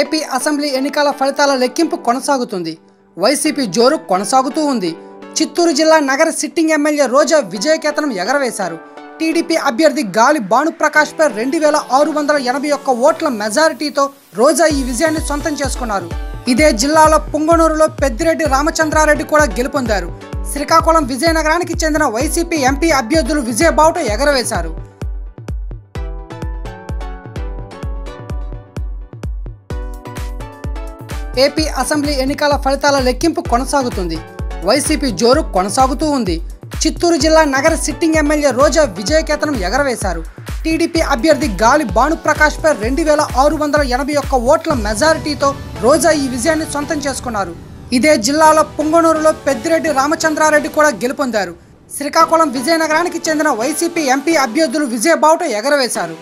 AP assembly ఎన్నికల ఫలితాల లెక్కింపు కొనసాగుతుంది. వైసీపీ జోరు కొనసాగుతూ ఉంది. చిత్తూరు జిల్లా నగర సిట్టింగ్ ఎమ్మెల్యే రోజా విజయకేతనం ఎగరవేశారు. టీడీపీ అభ్యర్థి గాలి భానుప్రకాష్పై రెండు వేల ఆరు వందల ఎనభై ఒక్క ఓట్ల మెజారిటీతో రోజా ఈ విజయాన్ని సొంతం చేసుకున్నారు. ఇదే జిల్లాలో పుంగనూరులో పెద్దిరెడ్డి రామచంద్రారెడ్డి కూడా గెలుపొందారు. శ్రీకాకుళం విజయనగరానికి చెందిన వైసీపీ ఎంపీ అభ్యర్థులు విజయబావుట ఎగరవేశారు. ఏపీ అసెంబ్లీ ఎన్నికల ఫలితాల లెక్కింపు కొనసాగుతుంది. వైసీపీ జోరు కొనసాగుతూ ఉంది. చిత్తూరు జిల్లా నగర సిట్టింగ్ ఎమ్మెల్యే రోజా విజయకేతనం ఎగరవేశారు. టీడీపీ అభ్యర్థి గాలి భానుప్రకాష్పై రెండు వేల ఆరు వందల ఎనభై ఒక్క ఓట్ల మెజారిటీతో రోజా ఈ విజయాన్ని సొంతం చేసుకున్నారు. ఇదే జిల్లాలో పుంగనూరులో పెద్దిరెడ్డి రామచంద్రారెడ్డి కూడా గెలుపొందారు. శ్రీకాకుళం విజయనగరానికి చెందిన వైసీపీ ఎంపీ అభ్యర్థులు విజయబావుట ఎగరవేశారు.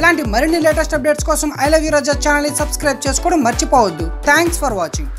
ఇలాంటి మరిన్ని లేటెస్ట్ అప్డేట్స్ కోసం ఐ లవ్ యూ రజా ఛానల్ని సబ్స్క్రైబ్ చేసుకోవడం మర్చిపోవద్దు. Thanks for watching